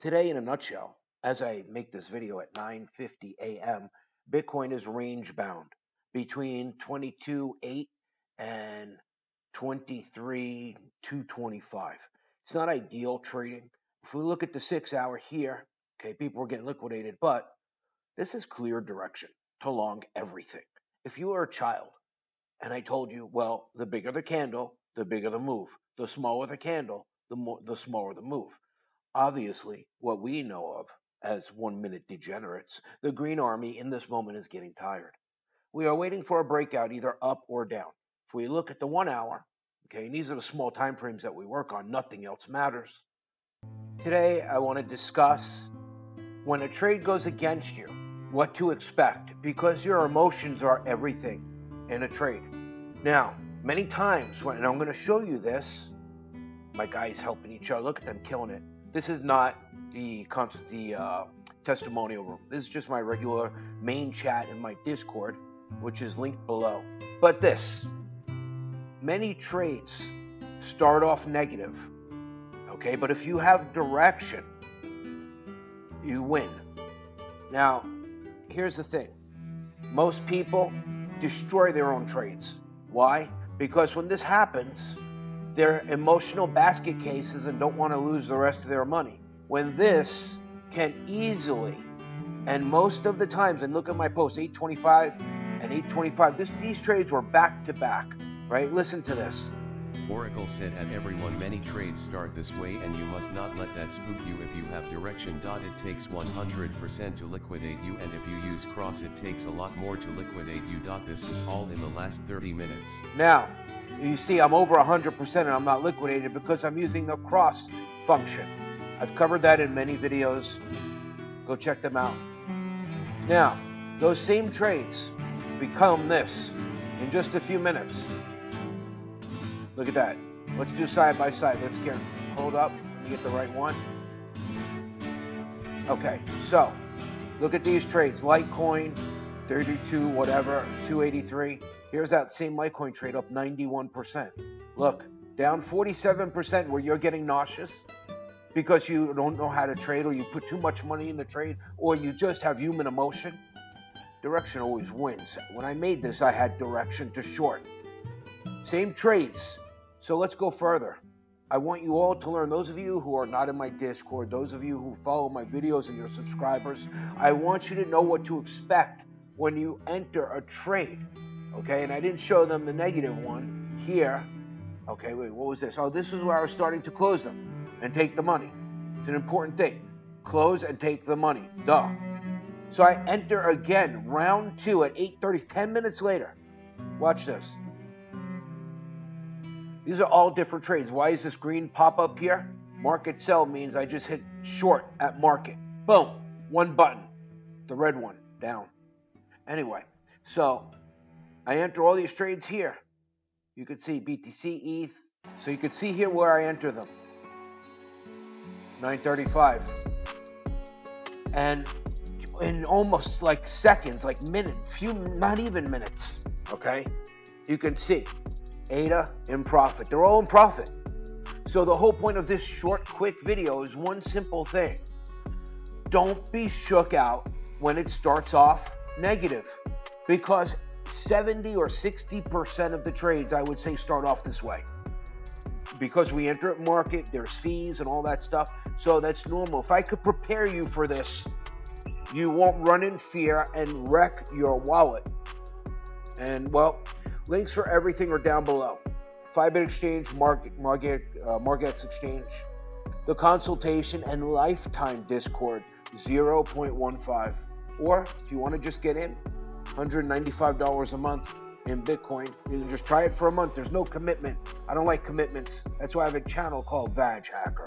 Today, in a nutshell, as I make this video at 9:50 a.m., Bitcoin is range bound between 22.8 and 23.225. It's not ideal trading. If we look at the six hour here, okay, people are getting liquidated, but this is clear direction to long everything. If you are a child and I told you, well, the bigger the candle, the bigger the move. The smaller the candle, the more the smaller the move. Obviously, what we know of as one minute degenerates, the Green Army in this moment is getting tired. We are waiting for a breakout either up or down. If we look at the one hour, okay, and these are the small time frames that we work on, nothing else matters. Today, I want to discuss when a trade goes against you, what to expect, because your emotions are everything in a trade. Now, many times when and I'm going to show you this, my guys helping each other. Look at them killing it. This is not the the uh, testimonial room. This is just my regular main chat in my Discord, which is linked below. But this, many trades start off negative, okay? But if you have direction, you win. Now, here's the thing: most people destroy their own trades. Why? Because when this happens, they're emotional basket cases and don't want to lose the rest of their money. When this can easily, and most of the times, and look at my post 825 and 825, this, these trades were back to back, right? Listen to this. Oracle said at everyone many trades start this way and you must not let that spook you if you have direction. It takes 100% to liquidate you and if you use cross it takes a lot more to liquidate you. This is all in the last 30 minutes. Now, you see I'm over 100% and I'm not liquidated because I'm using the cross function. I've covered that in many videos. Go check them out. Now, those same trades become this in just a few minutes. Look at that. Let's do side by side. Let's get hold up. and get the right one. Okay, so look at these trades. Litecoin, 32, whatever, 283. Here's that same Litecoin trade up 91%. Look, down 47% where you're getting nauseous because you don't know how to trade or you put too much money in the trade or you just have human emotion. Direction always wins. When I made this, I had direction to short. Same trades, so let's go further. I want you all to learn, those of you who are not in my Discord, those of you who follow my videos and your subscribers, I want you to know what to expect when you enter a trade. Okay, and I didn't show them the negative one here. Okay, wait, what was this? Oh, this is where I was starting to close them and take the money. It's an important thing. Close and take the money. Duh. So I enter again, round two at 8:30, 10 minutes later. Watch this. These are all different trades. Why is this green pop up here? Market sell means I just hit short at market. Boom. One button. The red one down. Anyway, so I enter all these trades here. You can see BTC, ETH. So you can see here where I enter them. 935. And in almost like seconds, like minutes, few, not even minutes, okay? You can see ADA in profit. They're all in profit. So the whole point of this short, quick video is one simple thing. Don't be shook out when it starts off negative because 70 or 60% of the trades, I would say, start off this way. Because we enter at market, there's fees and all that stuff. So that's normal. If I could prepare you for this, you won't run in fear and wreck your wallet. And well, Links for everything are down below. Fybit Exchange, Margex, Margex, uh, Exchange, the consultation and lifetime Discord 0.15. Or if you want to just get in, $195 a month in Bitcoin. You can just try it for a month. There's no commitment. I don't like commitments. That's why I have a channel called Vag Hacker.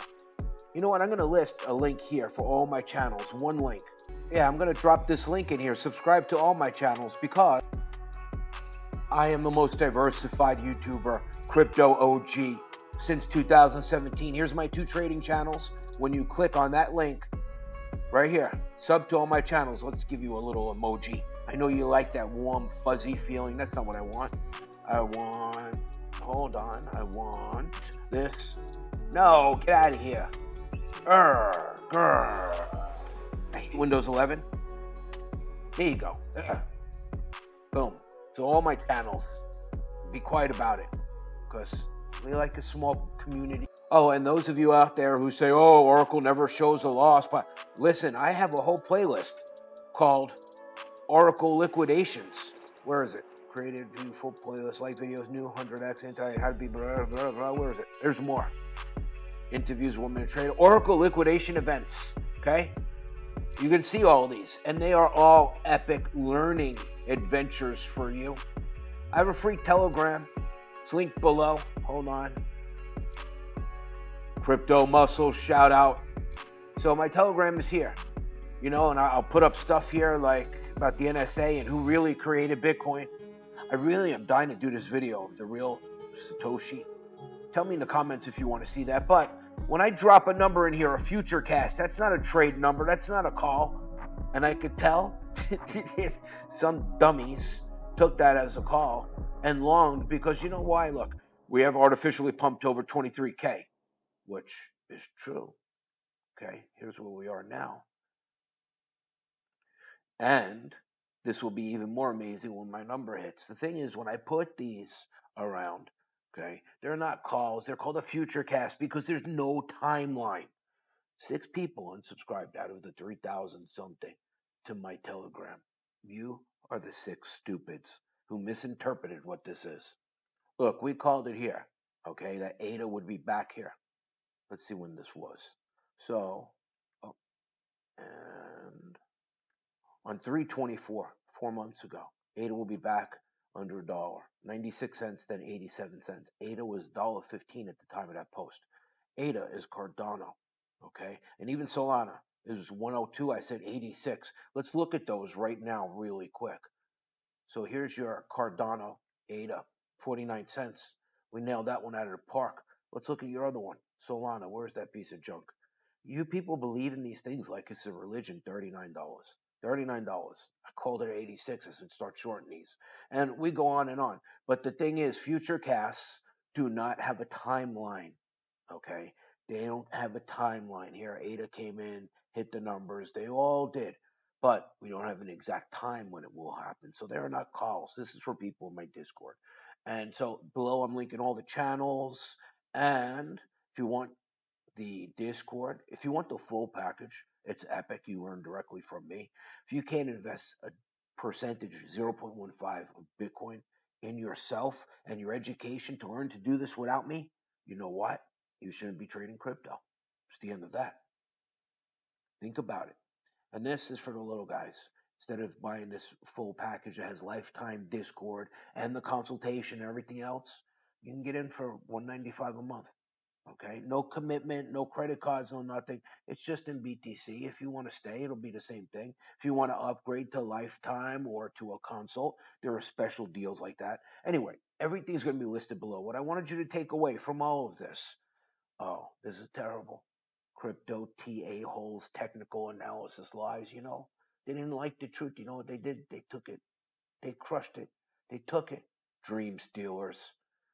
You know what? I'm going to list a link here for all my channels. One link. Yeah, I'm going to drop this link in here. Subscribe to all my channels because I am the most diversified YouTuber, Crypto OG, since 2017. Here's my two trading channels. When you click on that link right here, sub to all my channels, let's give you a little emoji. I know you like that warm, fuzzy feeling. That's not what I want. I want, hold on, I want this. No, get out of here. Urgh, grr. Windows 11. There you go. So all my channels, be quiet about it, because we like a small community. Oh, and those of you out there who say, "Oh, Oracle never shows a loss," but listen, I have a whole playlist called Oracle Liquidations. Where is it? Created view full playlist, like videos, new 100x anti, how to be blah, blah, blah. Where is it? There's more. Interviews, one minute trade, Oracle liquidation events. Okay, you can see all these, and they are all epic learning adventures for you. I have a free Telegram. It's linked below. Hold on. Crypto Muscle shout out. So my Telegram is here. You know, and I'll put up stuff here like about the NSA and who really created Bitcoin. I really am dying to do this video of the real Satoshi. Tell me in the comments if you want to see that. But when I drop a number in here, a future cast, that's not a trade number, that's not a call. And I could tell some dummies took that as a call and longed because you know why? Look, we have artificially pumped over 23K, which is true. Okay, here's where we are now. And this will be even more amazing when my number hits. The thing is, when I put these around, okay, they're not calls, they're called a future cast because there's no timeline. Six people unsubscribed out of the 3,000 something to my Telegram. You are the six stupids who misinterpreted what this is. Look, we called it here, okay, that ADA would be back here. Let's see when this was. So, oh, and on 324, four months ago, ADA will be back under a dollar. 96 cents, then 87 cents. ADA was $1.15 at the time of that post. ADA is Cardano, okay? And even Solana is 102. I said 86. Let's look at those right now, really quick. So here's your Cardano ADA, 49 cents. We nailed that one out of the park. Let's look at your other one, Solana. Where's that piece of junk? You people believe in these things like it's a religion, $39. $39. I called it 86. I said start shorting these. And we go on and on. But the thing is, future casts do not have a timeline. Okay. They don't have a timeline here. Ada came in, hit the numbers. They all did. But we don't have an exact time when it will happen. So they are not calls. This is for people in my Discord. And so below I'm linking all the channels. And if you want the Discord, if you want the full package, it's epic. You earn directly from me. If you can't invest a percentage, 0.15 of Bitcoin in yourself and your education to learn to do this without me, you know what? You shouldn't be trading crypto. It's the end of that. Think about it. And this is for the little guys. Instead of buying this full package that has lifetime Discord and the consultation and everything else, you can get in for 195 a month. Okay, no commitment, no credit cards, no nothing. It's just in BTC. If you want to stay, it'll be the same thing. If you want to upgrade to lifetime or to a consult, there are special deals like that. Anyway, everything's going to be listed below. What I wanted you to take away from all of this oh, this is terrible. Crypto TA holes, technical analysis lies, you know. They didn't like the truth. You know what they did? They took it. They crushed it. They took it. Dream stealers.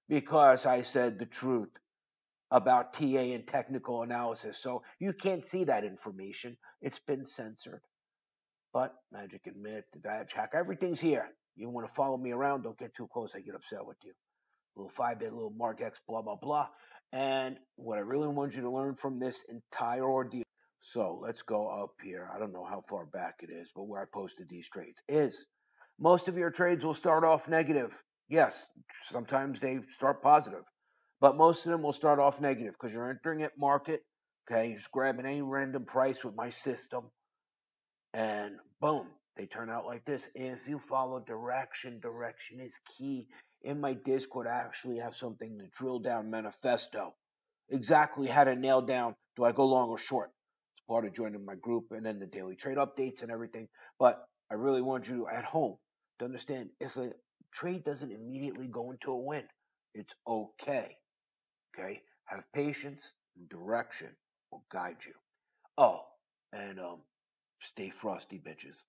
Because I said the truth about TA and technical analysis. So you can't see that information. It's been censored. But Magic Admit, the Badge Hack, everything's here. You want to follow me around, don't get too close. I get upset with you. Little Fybit, little Margex, blah, blah, blah. And what I really want you to learn from this entire ordeal. So let's go up here. I don't know how far back it is, but where I posted these trades is most of your trades will start off negative. Yes, sometimes they start positive, but most of them will start off negative because you're entering at market. Okay, you're just grabbing any random price with my system, and boom, they turn out like this. If you follow direction, direction is key. In my Discord, I actually have something to drill down manifesto. Exactly how to nail down do I go long or short? It's part of joining my group and then the daily trade updates and everything. But I really want you at home to understand if a trade doesn't immediately go into a win, it's okay. Okay? Have patience and direction will guide you. Oh, and um, stay frosty, bitches.